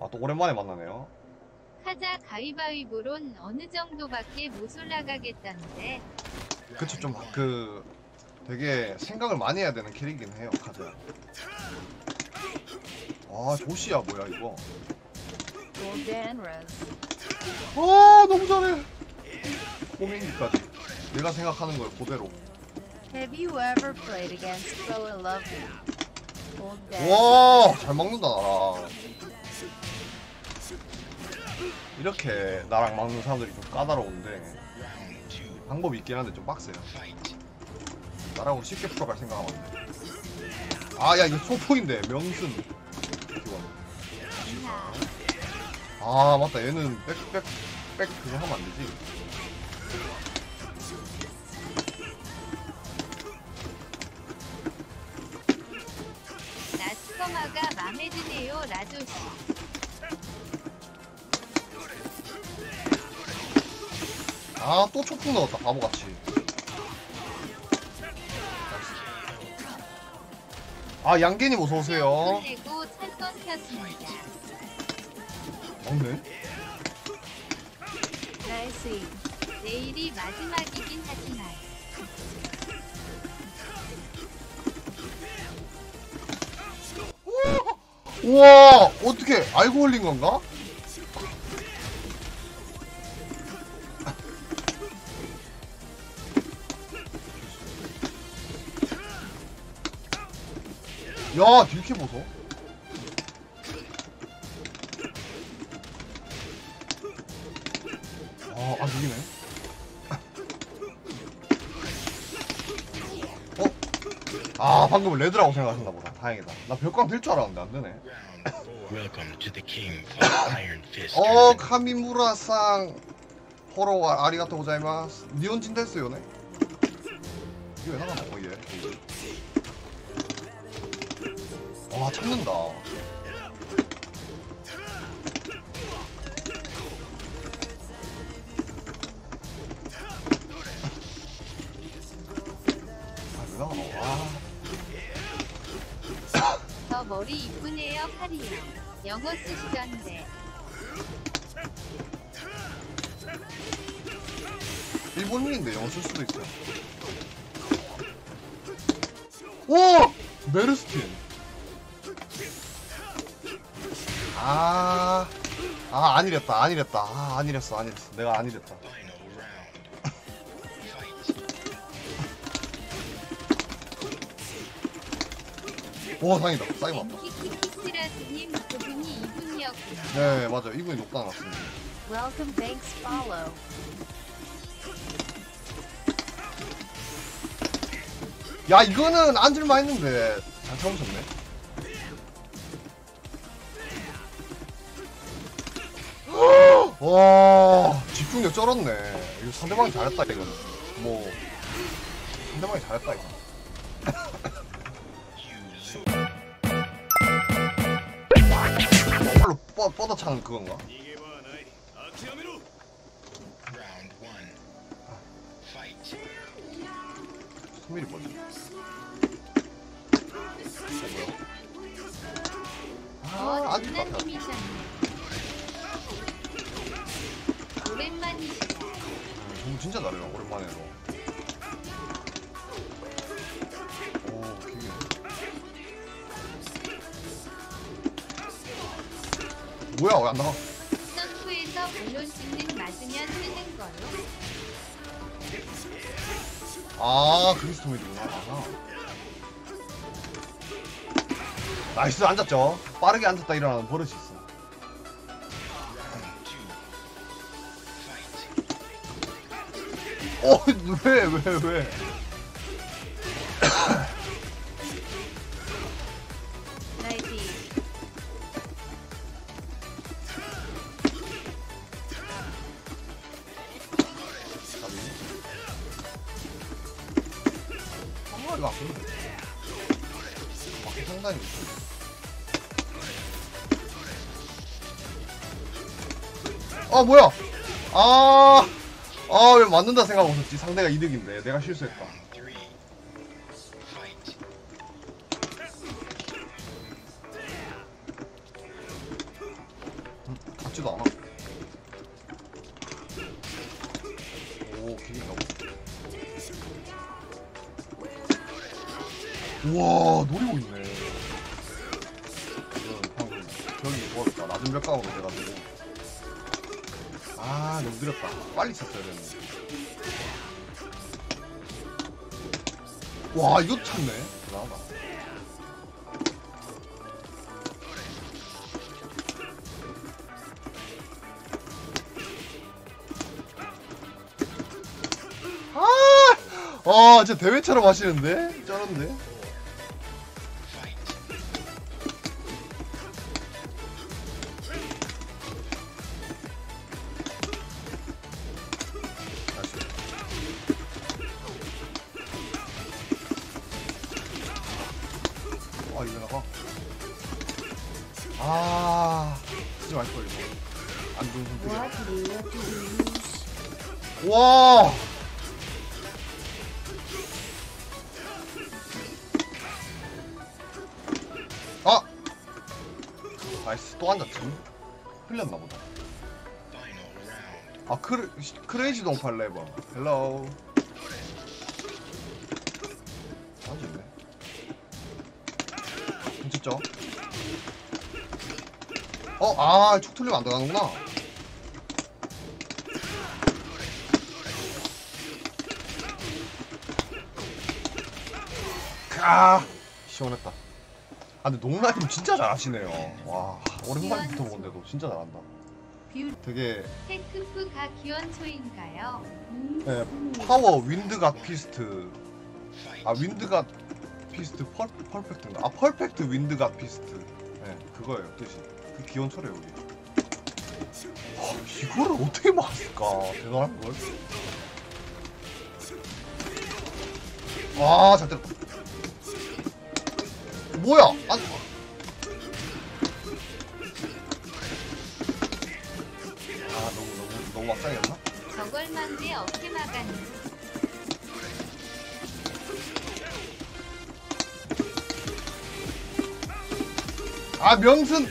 아또 오랜만에 만나네요. 카자 가위바위보론 어느 정도밖에 못 올라가겠다는데 그쵸 좀 그 되게 생각을 많이 해야 되는 캐릭이긴 해요 카드. 아 조시야 뭐야 이거. Golden Rose. 아 너무 잘해. 꼬맹이까지. 내가 생각하는 걸 그대로. Have you ever played against Chloe Lovely? Golden. 와잘 먹는다 나랑. 이렇게 나랑 막는 사람들이 좀 까다로운데 방법이 있긴 한데 좀 빡세요. 나라고 쉽게 풀어갈 생각하면 안 돼. 아, 야, 이거 소폭인데, 명순. 아, 맞다. 얘는 백, 백, 백 그거 하면 안 되지. 나스커마가 맘에 드네요 라조시 아, 또 초풍 넣었다. 바보같이. 아, 양갱님 어서오세요. 켰습니다 먹네? Nice. 내일이 마지막이긴 하지만 우와! 어떻게 알고 올린 건가? 야, 딜캐 보소. 아, 아, 이기네. 아, 방금 레드라고 생각하셨나 보다. 다행이다. 나 별광 될 줄 알았는데 안 되네. Welcome to the King of Iron Fist. 어. 카미무라상 호러 아리가토 고자이마스. 니온진 됐어요네. 이게 왜 나가나? 어, 얘. 와, 참는다. 머리 이쁘네요 카리요 영어 쓰시던데 일본인인데 영어 쓸 수도 있어요. 오! 메르스틴. 아, 아, 아니랬다, 아니랬다. 아, 아니랬어, 아니랬어. 내가 아니랬다. 오, 다행이다. 싸이 맞다. 그분이 이분이었구나 네, 맞아. 이분이 녹다 났습니다. Welcome, thanks, follow. 야, 이거는 앉을만 했는데. 잘 참으셨네. 와, 집중력 쩔었네. 이거 상대방이 잘했다, 이거는. 뭐, 상대방이 잘했다, 이거. 뻗, 뻗어차는 그건가? Round one. Fight. 3mm 뻗지. 어 아, 앉을 것 같아. 오랜만이시다 음, 진짜 잘해요 오랜만에 해 뭐야 왜 안 나가 점프에서 물론 찍는 맞으면 뜨는 거요 아 그리스토미드구나 아. 나이스 앉았죠 빠르게 앉았다 일어나는 버릇이 있어 Round two. Fight. 어왜 왜. 아 뭐야? 아 아 왜 맞는다 생각 없었지? 상대가 이득인데. 내가 실수했다. 음, 같지도 않아. 오 비긴다고 우와 노리고 있네. 벽이. 뭐가 낮은 벽 가운데 돼가지고 아, 너무 느렸다. 빨리 쳤어야 되는데. 와, 이거 쳤네. 대단하다. 아, 아, 진짜 대회처럼 하시는데? 쩔었네. 말걸, 이거. 안 좋은 선택이야. 와! 아! 나이스 또 앉았지? 흘렸나 보다. 아 크레, 크레이지 동팔 레버 헬로우 앉았네 진짜 어? 아촉 틀리면 안 들어가는구나 아 시원했다 아 근데 농라님 진짜 잘하시네요 와 오랜만에 붙어보는데도 진짜 잘한다 뷰 되게 테크프가 기원초인가요? 네, 파워 wind god fist 아 wind god fist 펄, perfect인가? 아 perfect wind god fist 네 그거예요 뜻이 그 기원초래요 우리 와, 이거를 어떻게 막았을까? 대단한걸. 아잘 때렸다 뭐야? 아, 아 너무 너무 너무 막상이었나? 저걸 막내 어깨 막았니? 아 명순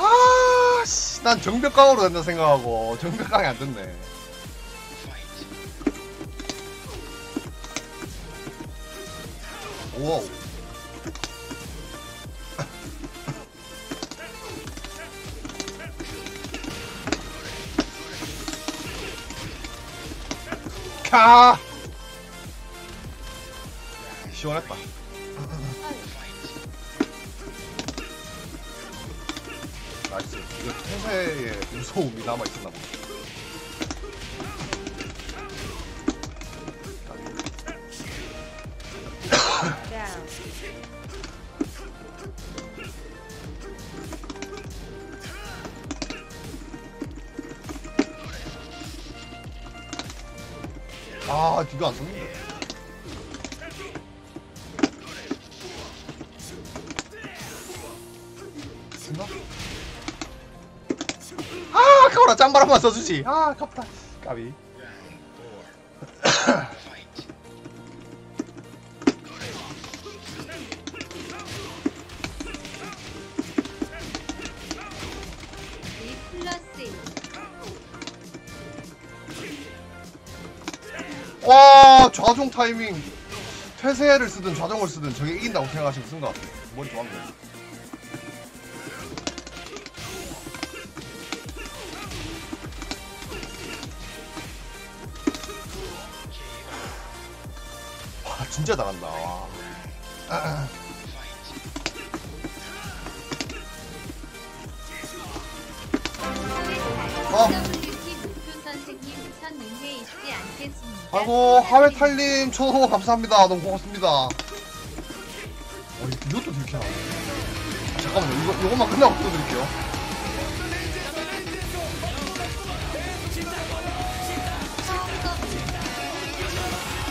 아 씨 난 정벽강으로 된다 생각하고 정벽강이 안 됐네. 오와우. 카 시원했다 나이스 이거 태세의 무서움이 남아 있었나 보다 Down. 아 뒤가 안 섰는데 짬바람만 써주지. 아 아깝다. 까비. 와 좌종 타이밍. 퇴세를 쓰든 좌종을 쓰든 저게 이긴다고 것 같아 머리 좋았네 진짜 잘한다. 와. 어. 아이고 하회 탈님 초도 감사합니다. 너무 고맙습니다. 어 이것도 들켜. 아, 잠깐만요. 이거, 이것만 끝나고 또 드릴게요.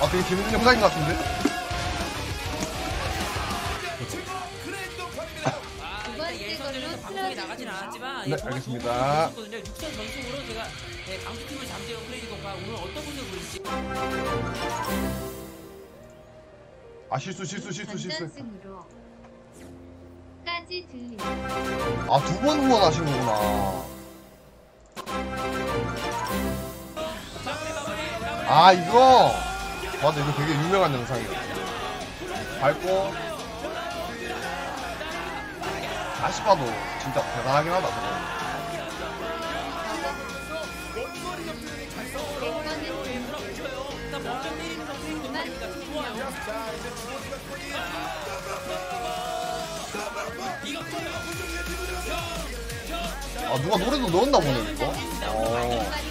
아 되게 재밌는 영상인 것 같은데 네, 예, 정말 알겠습니다. 좋은 모습을 보여줬거든요. 6전 전승으로 제가 예, 강수팀을 잠재운 플레이건가 오늘 어떤 모습을 보일지 아 실수 실수 실수 실수 까지 소리 들린다. 아두 번 후원하신 거구나. 아 이거 맞아 이거 되게 유명한 영상이에요. 밟고 다시 봐도 진짜 대단하긴 하다 저거. 아 누가 노래도 넣었나 보네 이거. 어.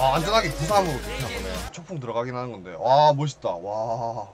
아 안전하게 구상으로 좋게 하네. 초풍 들어가긴 하는 건데. 와 멋있다. 와.